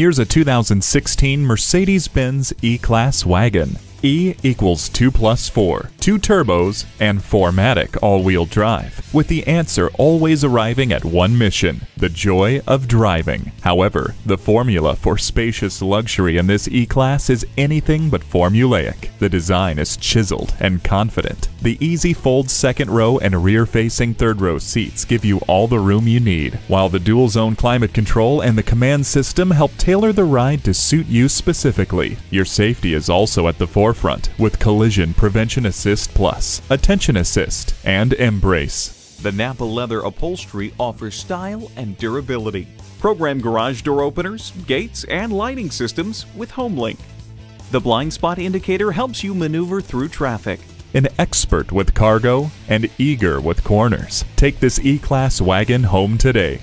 Here's a 2016 Mercedes-Benz E-Class wagon. E equals 2 plus 4, 2 turbos, and 4MATIC all-wheel drive, with the answer always arriving at one mission, the joy of driving. However, the formula for spacious luxury in this E-Class is anything but formulaic. The design is chiseled and confident. The easy fold second row and rear-facing third row seats give you all the room you need, while the dual-zone climate control and the command system help tailor the ride to suit you specifically. Your safety is also at the forefront forefront with Collision Prevention Assist Plus, Attention Assist, and mbrace. The Nappa leather upholstery offers style and durability. Program garage door openers, gates, and lighting systems with HomeLink. The blind spot indicator helps you maneuver through traffic. An expert with cargo and eager with corners. Take this E-Class wagon home today.